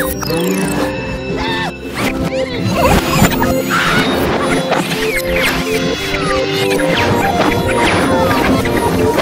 Oh, my God.